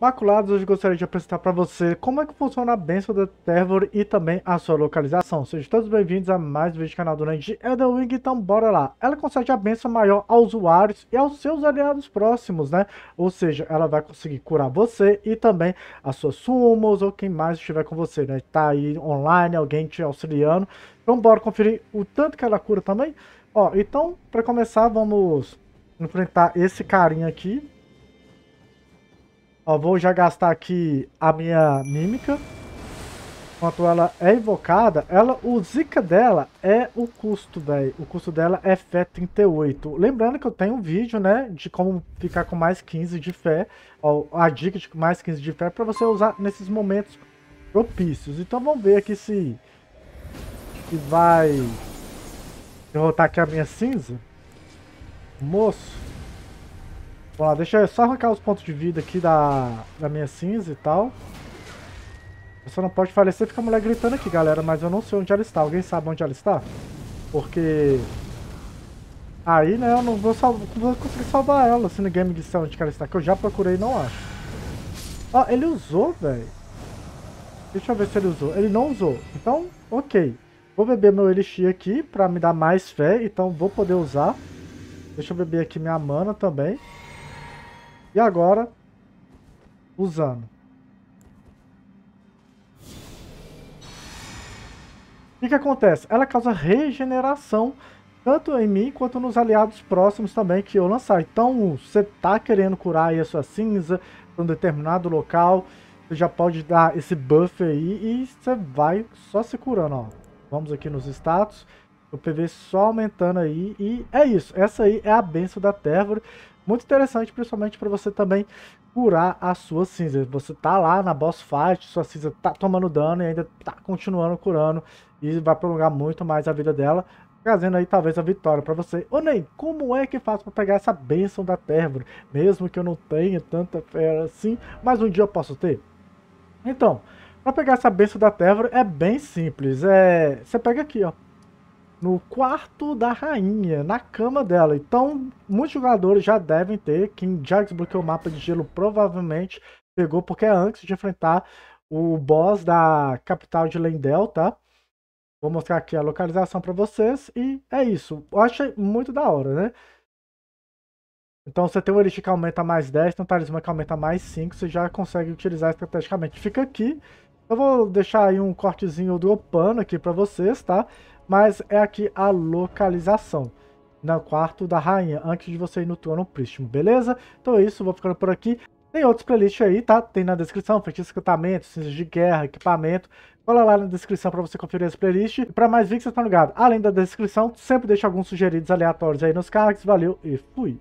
Maculados, hoje gostaria de apresentar para você como é que funciona a benção da Terror e também a sua localização. Sejam todos bem-vindos a mais um vídeo do canal do Land Elderwing, então bora lá. Ela concede a benção maior aos usuários e aos seus aliados próximos, né? Ou seja, ela vai conseguir curar você e também as suas sumos ou quem mais estiver com você, né? Tá aí online, alguém te auxiliando. Então bora conferir o tanto que ela cura também. Ó, então, para começar, vamos enfrentar esse carinha aqui. Ó, vou já gastar aqui a minha mímica. Enquanto ela é invocada, ela, o Zika dela é o custo, velho. O custo dela é fé 38. Lembrando que eu tenho um vídeo, né, de como ficar com mais 15 de fé. Ó, a dica de mais 15 de fé para você usar nesses momentos propícios. Então vamos ver aqui se, se vai derrotar aqui a minha cinza. Moço. Vamos lá, deixa eu só arrancar os pontos de vida aqui da, da minha cinza e tal. Você não pode falecer, fica a mulher gritando aqui, galera, mas eu não sei onde ela está. Alguém sabe onde ela está? Porque... Aí, né, eu não vou, não vou conseguir salvar ela se ninguém me disser onde ela está, que eu já procurei e não acho. Ó, ele usou, velho. Deixa eu ver se ele usou. Ele não usou. Então, ok. Vou beber meu elixir aqui pra me dar mais fé, então vou poder usar. Deixa eu beber aqui minha mana também. E agora, usando. O que, que acontece? Ela causa regeneração tanto em mim quanto nos aliados próximos também que eu lançar. Então, você tá querendo curar a sua cinza para um determinado local, você já pode dar esse buff aí e você vai só se curando, ó. Vamos aqui nos status, o PV só aumentando aí e é isso. Essa aí é a benção da Tervor. Muito interessante, principalmente para você também curar a sua cinza. Você tá lá na boss fight, sua cinza tá tomando dano e ainda tá continuando curando e vai prolongar muito mais a vida dela, trazendo aí talvez a vitória para você. Ô Ney, como é que faz para pegar essa bênção da Tervor? Mesmo que eu não tenha tanta fé assim, mas um dia eu posso ter? Então, para pegar essa bênção da Tervor é bem simples. É, você pega aqui, ó no quarto da rainha, na cama dela. Então, muitos jogadores já devem ter, quem já desbloqueou o mapa de gelo provavelmente pegou, porque é antes de enfrentar o boss da capital de Lendel, tá? Vou mostrar aqui a localização para vocês e é isso. Eu achei muito da hora, né? Então você tem o Elixir que aumenta mais 10, tem um talismã que aumenta mais 5, você já consegue utilizar estrategicamente. Fica aqui, eu vou deixar aí um cortezinho dropando aqui para vocês, tá? Mas é aqui a localização no quarto da rainha, antes de você ir no trono prístimo, beleza? Então é isso, vou ficando por aqui. Tem outros playlists aí, tá? Tem na descrição, feitiços, equipamentos, cinzas de guerra, equipamento. Cola lá na descrição para você conferir as playlists. E para mais vídeos, você tá ligado? Além da descrição, sempre deixo alguns sugeridos aleatórios aí nos cards. Valeu e fui!